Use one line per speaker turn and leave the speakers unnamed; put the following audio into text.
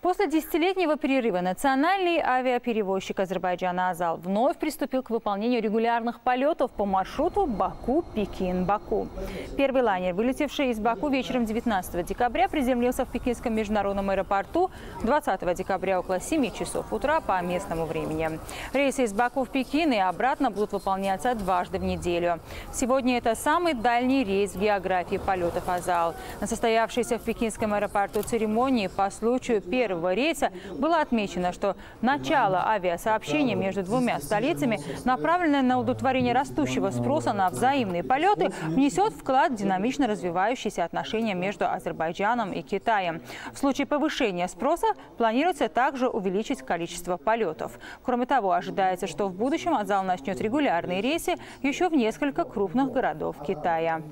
После десятилетнего перерыва национальный авиаперевозчик Азербайджана «Азал» вновь приступил к выполнению регулярных полетов по маршруту Баку-Пекин-Баку. Первый лайнер, вылетевший из Баку вечером 19 декабря, приземлился в Пекинском международном аэропорту 20 декабря около 7 часов утра по местному времени. Рейсы из Баку в Пекин и обратно будут выполняться дважды в неделю. Сегодня это самый дальний рейс в географии полетов «Азал». На состоявшейся в Пекинском аэропорту церемонии по случаю первого первого рейса было отмечено, что начало авиасообщения между двумя столицами, направленное на удовлетворение растущего спроса на взаимные полеты, внесет вклад в динамично развивающиеся отношения между Азербайджаном и Китаем. В случае повышения спроса планируется также увеличить количество полетов. Кроме того, ожидается, что в будущем Азал начнет регулярные рейсы еще в несколько крупных городов Китая.